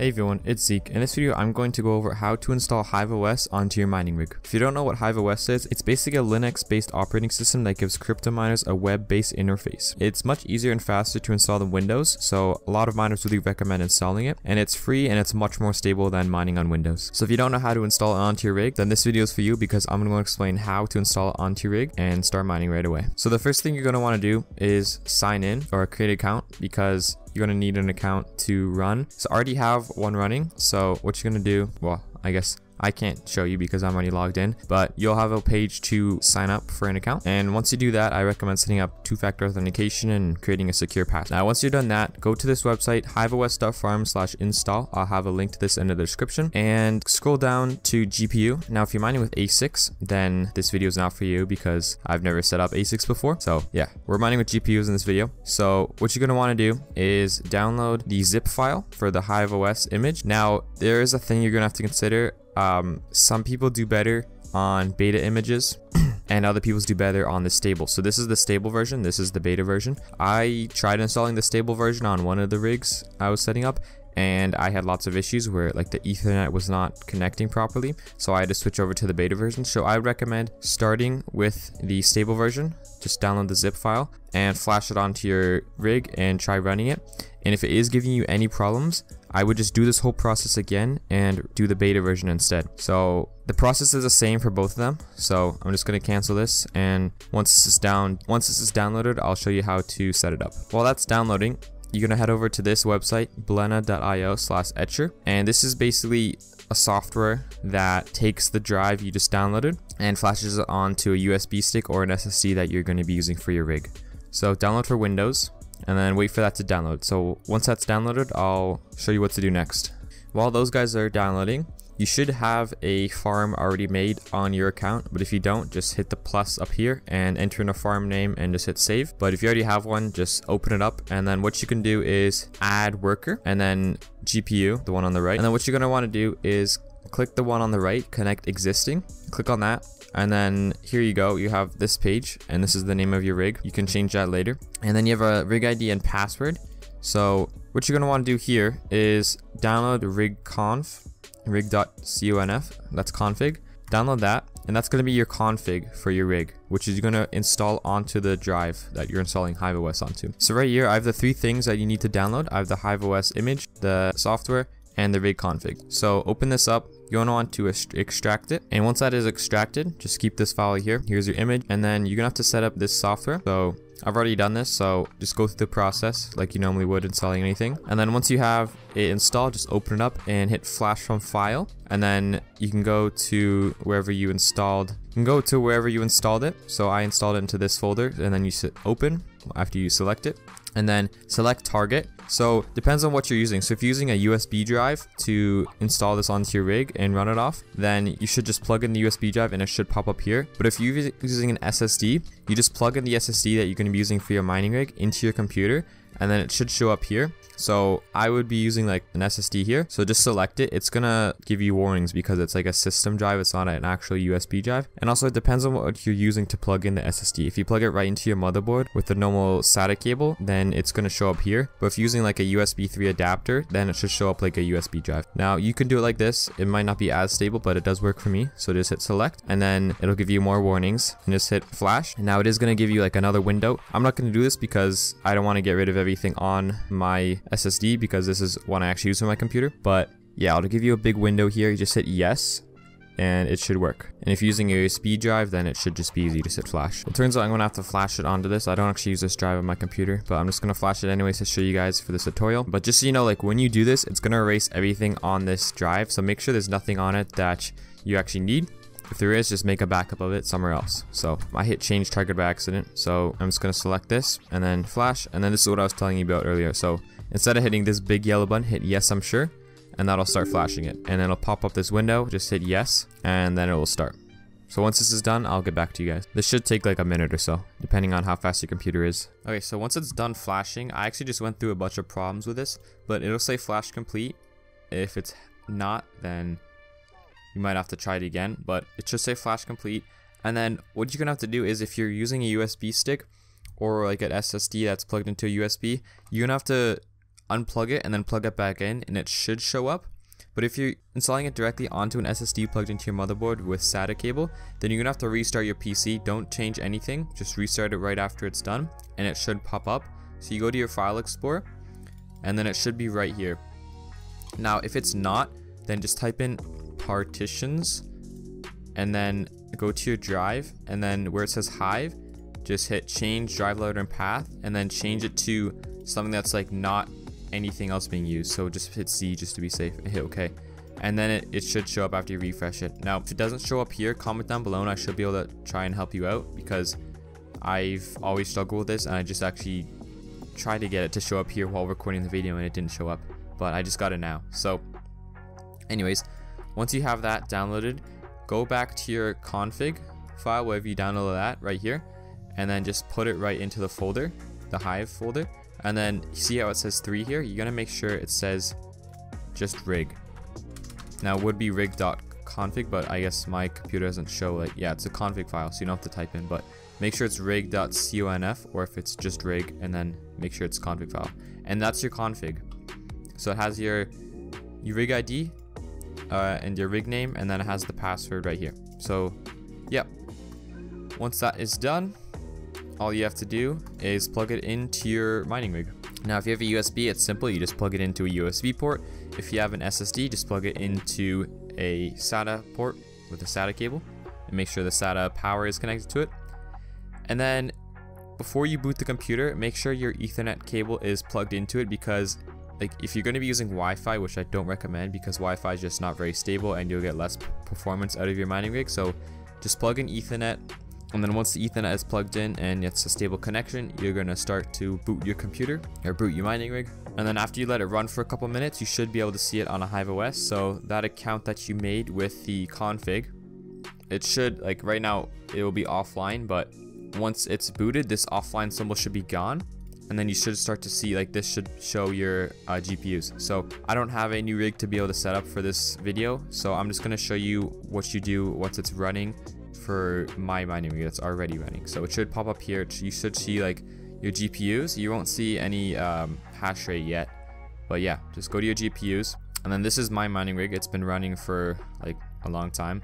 Hey everyone, it's Zeke. In this video, I'm going to go over how to install HiveOS onto your mining rig. If you don't know what HiveOS is, it's basically a Linux-based operating system that gives crypto miners a web-based interface. It's much easier and faster to install than Windows, so a lot of miners really recommend installing it, and it's free and it's much more stable than mining on Windows. So if you don't know how to install it onto your rig, then this video is for you because I'm going to explain how to install it onto your rig and start mining right away. So the first thing you're going to want to do is sign in or create an account because you're going to need an account to run. So I already have one running. So what you're going to do, well, I guess I can't show you because I'm already logged in, but you'll have a page to sign up for an account. And once you do that, I recommend setting up two-factor authentication and creating a secure password. Now, once you've done that, go to this website, hiveos.farm slash install. I'll have a link to this in the description and scroll down to GPU. Now, if you're mining with ASICs, then this video is not for you because I've never set up ASICs before. So yeah, we're mining with GPUs in this video. So what you're going to want to do is download the zip file for the HiveOS image. Now, there is a thing you're going to have to consider um, some people do better on beta images and other people's do better on the stable. So this is the stable version, this is the beta version. I tried installing the stable version on one of the rigs I was setting up and I had lots of issues where like the ethernet was not connecting properly. So I had to switch over to the beta version. So I recommend starting with the stable version. Just download the zip file and flash it onto your rig and try running it and if it is giving you any problems I would just do this whole process again and do the beta version instead. So the process is the same for both of them. So I'm just going to cancel this and once this is down, once this is downloaded, I'll show you how to set it up. While that's downloading, you're to head over to this website, balena.io slash etcher. And this is basically a software that takes the drive you just downloaded and flashes it onto a USB stick or an SSD that you're going to be using for your rig. So download for Windows and then wait for that to download. So once that's downloaded, I'll show you what to do next. While those guys are downloading, you should have a farm already made on your account, but if you don't, just hit the plus up here and enter in a farm name and just hit save. But if you already have one, just open it up and then what you can do is add worker and then GPU, the one on the right. And then what you're gonna wanna do is click the one on the right, connect existing, click on that, and then here you go, you have this page, and this is the name of your rig. You can change that later. And then you have a rig ID and password. So what you're gonna wanna do here is download rigconf, rig.conf, that's config. Download that, and that's gonna be your config for your rig, which is gonna install onto the drive that you're installing HiveOS onto. So right here, I have the three things that you need to download. I have the HiveOS image, the software, and the rig config. So open this up, you're gonna want to extract it. And once that is extracted, just keep this file here. Here's your image. And then you're gonna have to set up this software. So I've already done this, so just go through the process like you normally would installing anything. And then once you have it installed, just open it up and hit flash from file. And then you can go to wherever you installed. You can go to wherever you installed it. So I installed it into this folder and then you open after you select it. And then select target so depends on what you're using. So if you're using a USB drive to install this onto your rig and run it off, then you should just plug in the USB drive and it should pop up here. But if you're using an SSD, you just plug in the SSD that you're going to be using for your mining rig into your computer and then it should show up here. So I would be using like an SSD here. So just select it. It's gonna give you warnings because it's like a system drive. It's not an actual USB drive. And also it depends on what you're using to plug in the SSD. If you plug it right into your motherboard with the normal SATA cable, then it's gonna show up here. But if you're using like a USB 3 adapter, then it should show up like a USB drive. Now you can do it like this. It might not be as stable, but it does work for me. So just hit select and then it'll give you more warnings and just hit flash. Now it is gonna give you like another window. I'm not gonna do this because I don't want to get rid of everything on my SSD because this is one I actually use on my computer. But yeah, I'll give you a big window here. You just hit yes and it should work. And if you're using a USB drive, then it should just be easy to hit flash. It turns out I'm gonna have to flash it onto this. I don't actually use this drive on my computer, but I'm just gonna flash it anyways to show you guys for this tutorial. But just so you know, like when you do this, it's gonna erase everything on this drive. So make sure there's nothing on it that you actually need. If there is, just make a backup of it somewhere else. So I hit change target by accident. So I'm just to select this and then flash. And then this is what I was telling you about earlier. So instead of hitting this big yellow button, hit yes, I'm sure. And that'll start flashing it. And then it'll pop up this window. Just hit yes. And then it will start. So once this is done, I'll get back to you guys. This should take like a minute or so, depending on how fast your computer is. Okay, so once it's done flashing, I actually just went through a bunch of problems with this, but it'll say flash complete. If it's not, then you might have to try it again, but it should say flash complete. And then what you're gonna have to do is if you're using a USB stick or like an SSD that's plugged into a USB, you're gonna have to unplug it and then plug it back in and it should show up. But if you're installing it directly onto an SSD plugged into your motherboard with SATA cable, then you're gonna have to restart your PC. Don't change anything, just restart it right after it's done and it should pop up. So you go to your file explorer and then it should be right here. Now, if it's not, then just type in partitions and then go to your drive and then where it says Hive, just hit change drive loader and path and then change it to something that's like not anything else being used. So just hit C just to be safe and hit OK. And then it, it should show up after you refresh it. Now, if it doesn't show up here, comment down below and I should be able to try and help you out because I've always struggled with this and I just actually tried to get it to show up here while recording the video and it didn't show up. But I just got it now. So anyways, once you have that downloaded, go back to your config file, wherever you downloaded that right here, and then just put it right into the folder, the Hive folder. And then see how it says 3 here? You're to make sure it says just rig. Now it would be rig.config, but I guess my computer doesn't show like, yeah, it's a config file, so you don't have to type in, but make sure it's rig.conf, or if it's just rig, and then make sure it's config file. And that's your config. So it has your, your rig ID, uh, and your rig name, and then it has the password right here. So, yeah. Once that is done, all you have to do is plug it into your mining rig. Now, if you have a USB, it's simple. You just plug it into a USB port. If you have an SSD, just plug it into a SATA port with a SATA cable and make sure the SATA power is connected to it. And then before you boot the computer, make sure your Ethernet cable is plugged into it because like if you're going to be using Wi-Fi, which I don't recommend because Wi-Fi is just not very stable and you'll get less performance out of your mining rig. So just plug in Ethernet and then once the Ethernet is plugged in and it's a stable connection, you're going to start to boot your computer or boot your mining rig. And then after you let it run for a couple minutes, you should be able to see it on a Hive OS. So that account that you made with the config, it should, like right now, it will be offline, but once it's booted, this offline symbol should be gone and then you should start to see like this should show your uh, GPUs. So I don't have a new rig to be able to set up for this video, so I'm just going to show you what you do once it's running for my mining rig that's already running. So it should pop up here. You should see like your GPUs. You won't see any um, hash rate yet, but yeah, just go to your GPUs. And then this is my mining rig. It's been running for like a long time.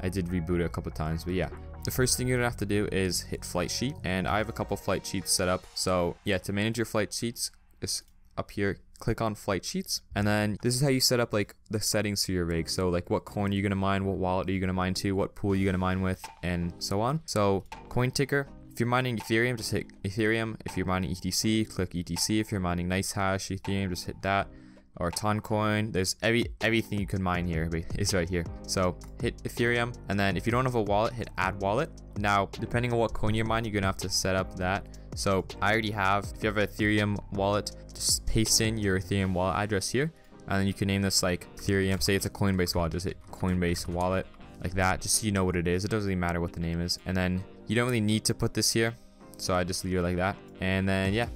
I did reboot it a couple times, but yeah, the first thing you're gonna have to do is hit flight sheet and I have a couple flight sheets set up. So yeah, to manage your flight sheets, just up here, click on flight sheets. And then this is how you set up like the settings for your rig. So like what coin are you gonna mine, what wallet are you gonna mine to, what pool are you gonna mine with, and so on. So coin ticker, if you're mining Ethereum, just hit Ethereum. If you're mining ETC, click ETC. If you're mining NiceHash Ethereum, just hit that or Toncoin. There's every everything you can mine here is right here. So hit Ethereum, and then if you don't have a wallet, hit Add Wallet. Now, depending on what coin you're mining, you're gonna have to set up that. So I already have. If you have an Ethereum wallet, just paste in your Ethereum wallet address here, and then you can name this like Ethereum. Say it's a Coinbase wallet, just hit Coinbase wallet like that, just so you know what it is. It doesn't really matter what the name is, and then you don't really need to put this here. So I just leave it like that, and then yeah,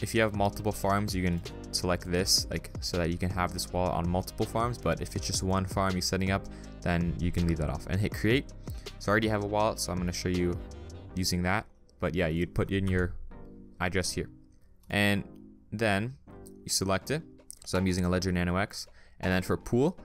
if you have multiple farms, you can select this like so that you can have this wallet on multiple farms but if it's just one farm you're setting up then you can leave that off and hit create. So I already have a wallet so I'm going to show you using that. But yeah you'd put in your address here. And then you select it. So I'm using a Ledger Nano X. And then for pool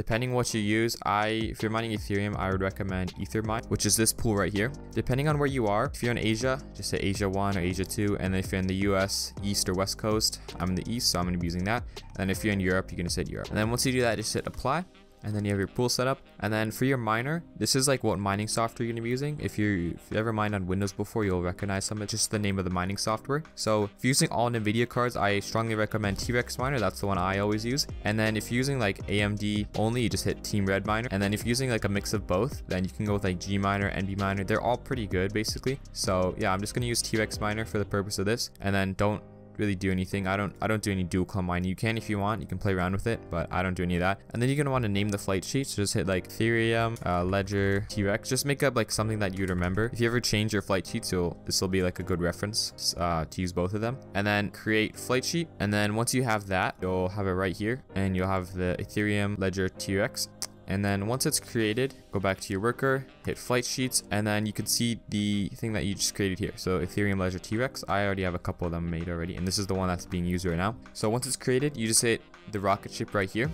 Depending what you use, I if you're mining Ethereum, I would recommend Ethermine, which is this pool right here. Depending on where you are, if you're in Asia, just say Asia 1 or Asia 2, and if you're in the US, East or West Coast, I'm in the East, so I'm going to be using that. And if you're in Europe, you're going to say Europe. And then once you do that, just hit apply and then you have your pool setup and then for your miner this is like what mining software you're to be using. If you if you ever mined on windows before you'll recognize some It's just the name of the mining software. So if you're using all nvidia cards i strongly recommend t-rex miner. That's the one i always use. And then if you're using like amd only you just hit team red miner. And then if you're using like a mix of both then you can go with like GMiner nb miner. They're all pretty good basically. So yeah i'm just to use t-rex miner for the purpose of this. And then don't really do anything. I don't I don't do any dual claw mining. You can if you want. You can play around with it, but I don't do any of that. And then you're gonna want to name the flight sheet. So just hit like Ethereum, uh, Ledger, T-Rex. Just make up like something that you'd remember. If you ever change your flight sheet, this will be like a good reference uh, to use both of them. And then create flight sheet. And then once you have that, you'll have it right here, and you'll have the Ethereum, Ledger, T-Rex and then once it's created, go back to your worker, hit flight sheets, and then you can see the thing that you just created here. So Ethereum Ledger T-Rex, I already have a couple of them made already, and this is the one that's being used right now. So once it's created, you just hit the rocket ship right here,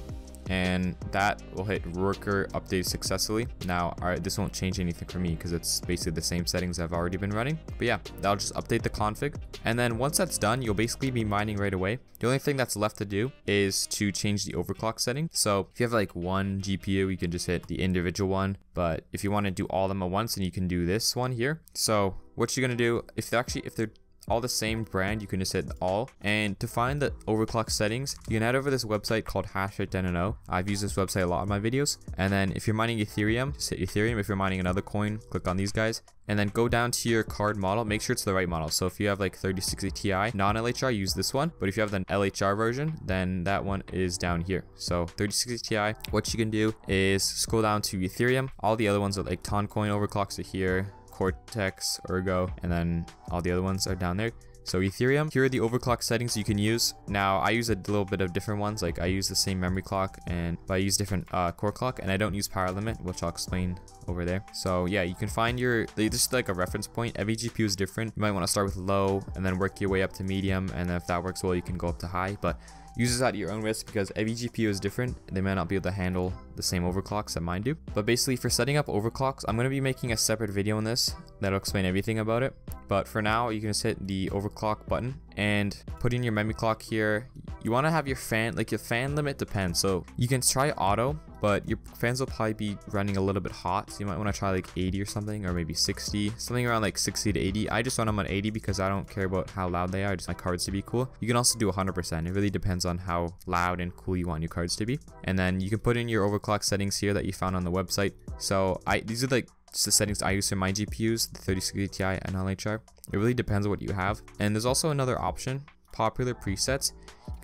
and that will hit worker update successfully. Now, alright, this won't change anything for me because it's basically the same settings I've already been running. But yeah, that'll just update the config. And then once that's done, you'll basically be mining right away. The only thing that's left to do is to change the overclock setting. So if you have like one GPU, you can just hit the individual one. But if you want to do all of them at once, then you can do this one here. So what you're going to do, if they're actually, if they're all the same brand, you can just hit all. And to find the overclock settings, you can head over this website called Hashrate.no. I've used this website a lot in my videos. And then if you're mining Ethereum, just hit Ethereum. If you're mining another coin, click on these guys. And then go down to your card model, make sure it's the right model. So if you have like 3060 Ti, non-LHR, use this one. But if you have the LHR version, then that one is down here. So 3060 Ti, what you can do is scroll down to Ethereum. All the other ones are like Toncoin overclocks are here. Cortex, Ergo, and then all the other ones are down there. So Ethereum, here are the overclock settings you can use. Now I use a little bit of different ones, like I use the same memory clock and but I use different uh, core clock and I don't use power limit, which I'll explain over there. So yeah, you can find your, just like a reference point. Every GPU is different. You might want to start with low and then work your way up to medium. And if that works well, you can go up to high. But use this at your own risk because every GPU is different. They might not be able to handle the same overclocks that mine do. But basically for setting up overclocks, I'm going to be making a separate video on this that'll explain everything about it. But for now, you can just hit the overclock button and put in your memory clock here. You want to have your fan, like your fan limit depends. So you can try auto, but your fans will probably be running a little bit hot. So you might want to try like 80 or something, or maybe 60, something around like 60 to 80. I just run them on 80 because I don't care about how loud they are. I just like cards to be cool. You can also do 100%. It really depends on how loud and cool you want your cards to be. And then you can put in your overclock settings here that you found on the website. So I these are like the settings I use for my GPUs, the 3060 Ti and LHR. It really depends on what you have. And there's also another option, popular presets.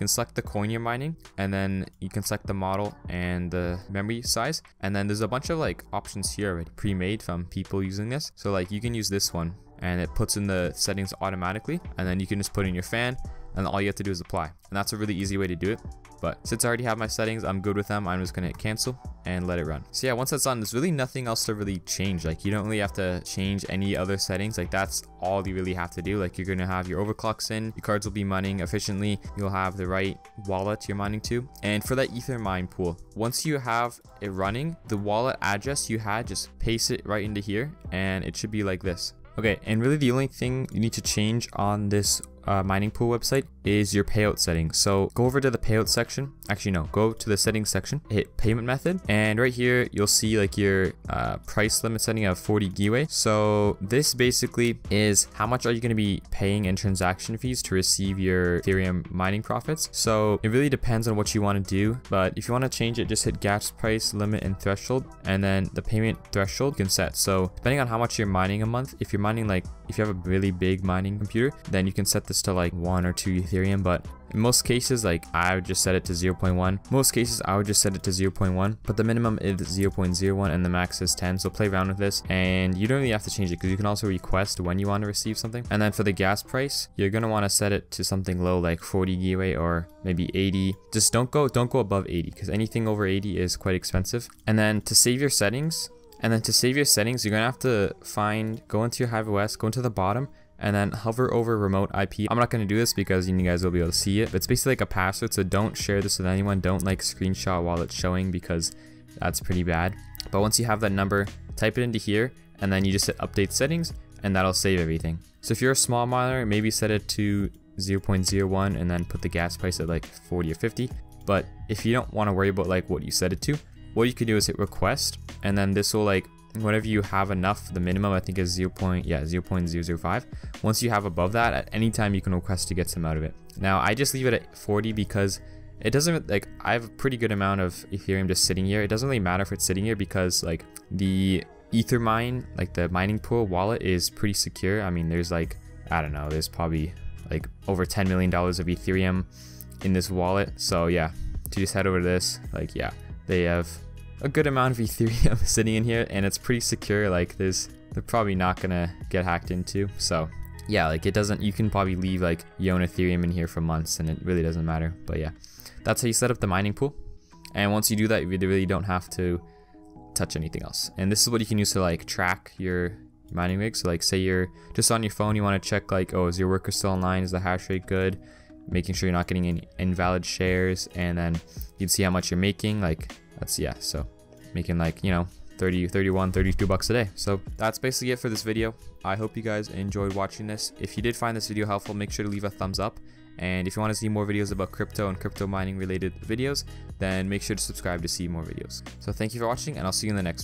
Can select the coin you're mining, and then you can select the model and the memory size. And then there's a bunch of like options here already pre-made from people using this. So like you can use this one and it puts in the settings automatically. And then you can just put in your fan and all you have to do is apply. And that's a really easy way to do it. But since I already have my settings, I'm good with them. I'm just gonna hit cancel and let it run. So yeah, once that's done, there's really nothing else to really change. Like you don't really have to change any other settings. Like that's all you really have to do. Like you're gonna have your overclocks in, your cards will be mining efficiently. You'll have the right wallet you're mining to. And for that Ethermine pool, once you have it running, the wallet address you had, just paste it right into here and it should be like this. Okay, and really the only thing you need to change on this uh, mining pool website is your payout setting. So go over to the payout section. Actually, no, go to the settings section, hit payment method, and right here you'll see like your uh, price limit setting of 40 Gwei. So this basically is how much are you going to be paying in transaction fees to receive your Ethereum mining profits. So it really depends on what you want to do, but if you want to change it, just hit gas price limit and threshold, and then the payment threshold can set. So depending on how much you're mining a month, if you're mining like if you have a really big mining computer, then you can set this to like one or two Ethereum, but in most cases, like I would just set it to 0.1. Most cases, I would just set it to 0.1, but the minimum is 0.01 and the max is 10. So play around with this and you don't really have to change it because you can also request when you want to receive something. And then for the gas price, you're going to want to set it to something low like 40 Gwei or maybe 80. Just don't go, don't go above 80 because anything over 80 is quite expensive. And then to save your settings, and then to save your settings, you're going to have to find, go into your Hive OS, go into the bottom, and then hover over remote IP. I'm not going to do this because you guys will be able to see it, but it's basically like a password, so don't share this with anyone. Don't like screenshot while it's showing because that's pretty bad. But once you have that number, type it into here, and then you just hit update settings, and that'll save everything. So if you're a small miner, maybe set it to 0.01 and then put the gas price at like 40 or 50. But if you don't want to worry about like what you set it to, what you could do is hit request and then this will like whenever you have enough the minimum i think is 0. Point, yeah 0 0.005 once you have above that at any time you can request to get some out of it. Now i just leave it at 40 because it doesn't like i have a pretty good amount of ethereum just sitting here. It doesn't really matter if it's sitting here because like the ethermine like the mining pool wallet is pretty secure. I mean there's like i don't know there's probably like over 10 million dollars of ethereum in this wallet. So yeah to just head over to this like yeah they have a good amount of Ethereum sitting in here and it's pretty secure. Like there's, they're probably not gonna get hacked into. So yeah, like it doesn't, you can probably leave like your own Ethereum in here for months and it really doesn't matter. But yeah, that's how you set up the mining pool. And once you do that, you really don't have to touch anything else. And this is what you can use to like track your mining rig. So like say you're just on your phone, you want to check like, oh, is your worker still online? Is the hash rate good? Making sure you're not getting any invalid shares. And then you can see how much you're making. Like that's, yeah, so making like, you know, 30, 31, 32 bucks a day. So that's basically it for this video. I hope you guys enjoyed watching this. If you did find this video helpful, make sure to leave a thumbs up. And if you want to see more videos about crypto and crypto mining related videos, then make sure to subscribe to see more videos. So thank you for watching and I'll see you in the next one.